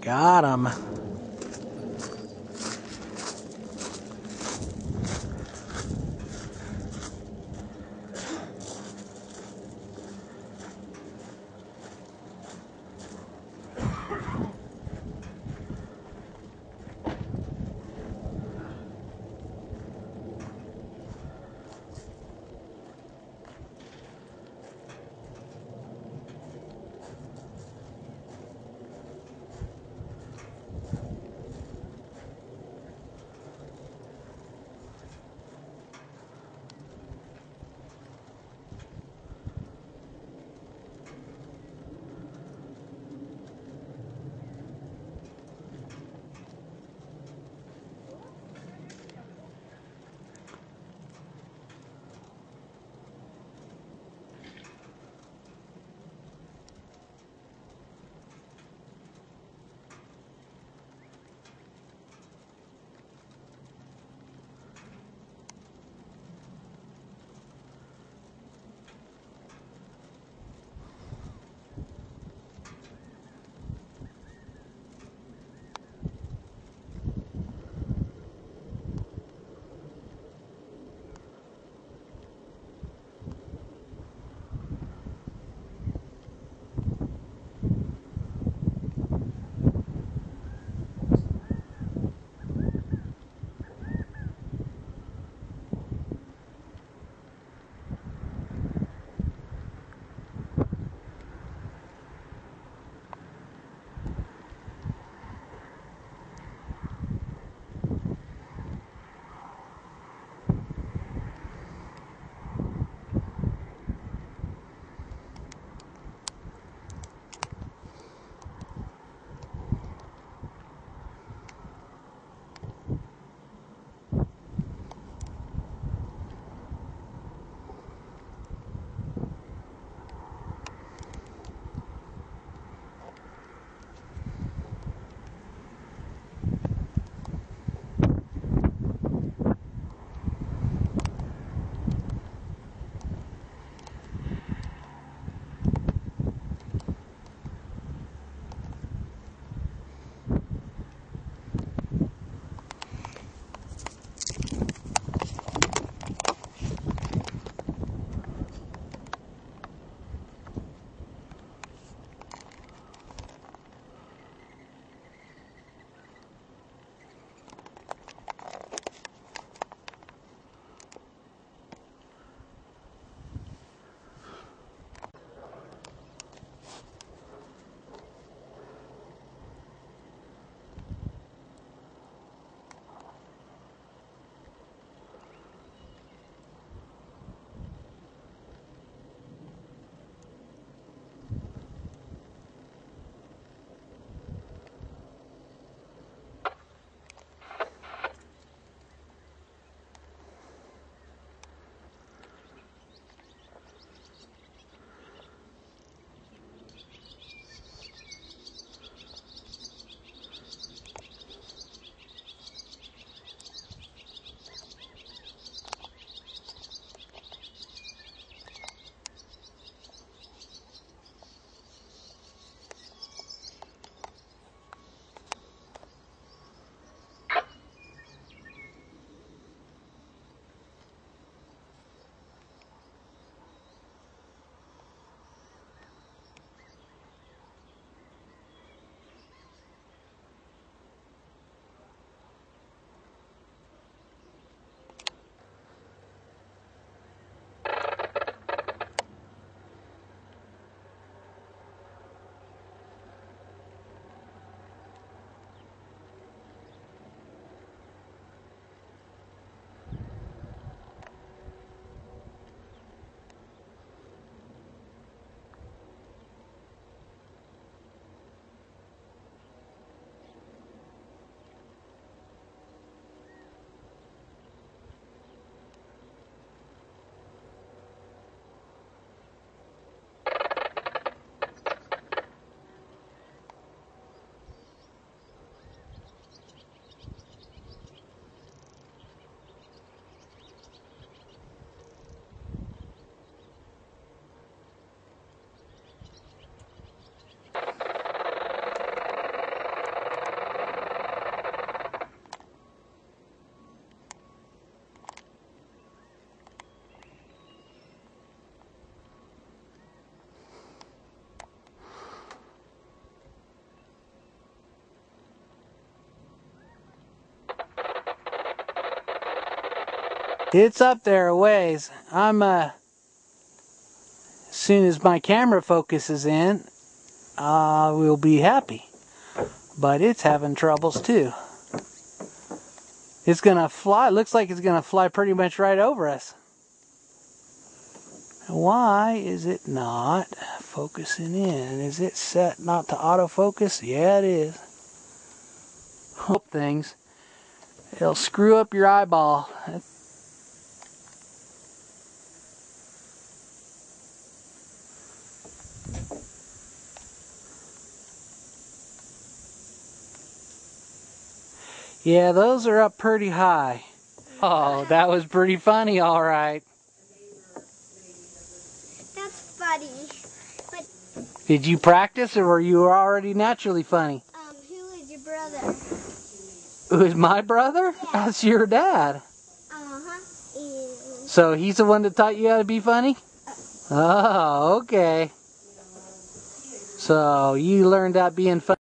Got him. It's up there a ways. I'm, uh, as soon as my camera focuses in, uh, we'll be happy. But it's having troubles too. It's gonna fly, looks like it's gonna fly pretty much right over us. Why is it not focusing in? Is it set not to autofocus? Yeah, it is. Hope things. It'll screw up your eyeball. Yeah, those are up pretty high. Oh, that was pretty funny, all right. That's funny. But, Did you practice or were you already naturally funny? um, who is your brother? Who is my brother? Yeah. That's your dad. Uh-huh. And So he's the one that taught you how to be funny? Oh, okay. So you learned that being funny.